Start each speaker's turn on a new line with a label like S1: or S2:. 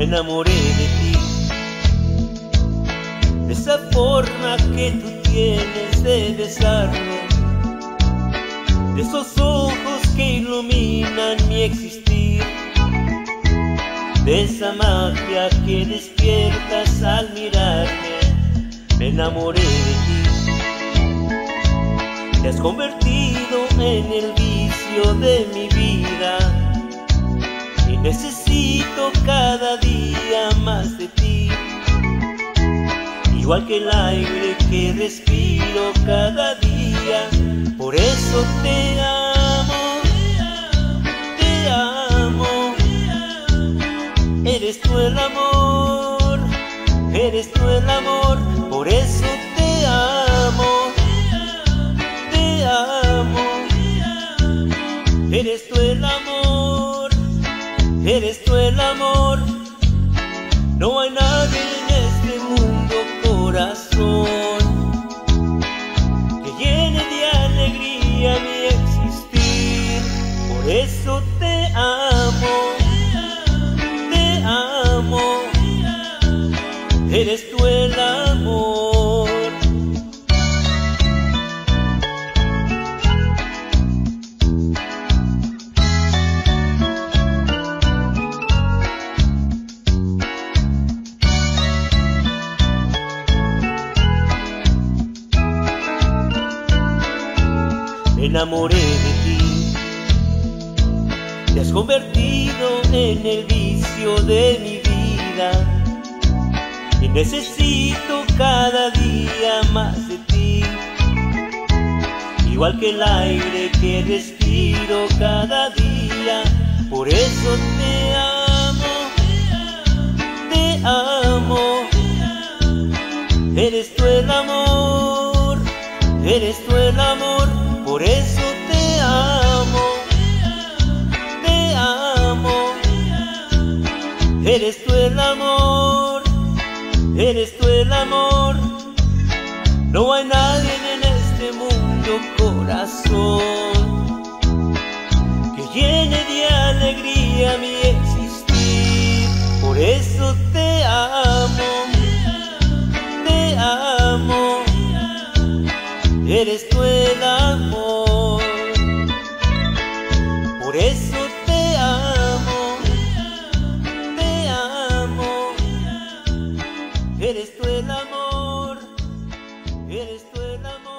S1: me enamoré de ti. De esa forma que tú tienes de besarme, de esos ojos que iluminan mi existir, de esa magia que despiertas al mirarme, me enamoré de ti. Te has convertido en el vicio de mi vida y necesito cada día más de ti. Igual que el aire que respiro cada día, por eso te amo, te amo. Eres tú el amor, eres tú el amor, por eso te amo. Eres tú el amor, eres el amor. No hay nadie en este mundo, corazón, que llene de alegría mi existir. Por eso te amo, te amo. Eres tú el amor. Enamoré de ti. Te has convertido en el vicio de mi vida y necesito cada día más de ti. Igual que el aire que respiro cada día, por eso te amo, te amo. Eres Eres tú el amor, eres tú el amor. No hay nadie en este mundo, corazón, que llene de alegría mi eres tú el amor.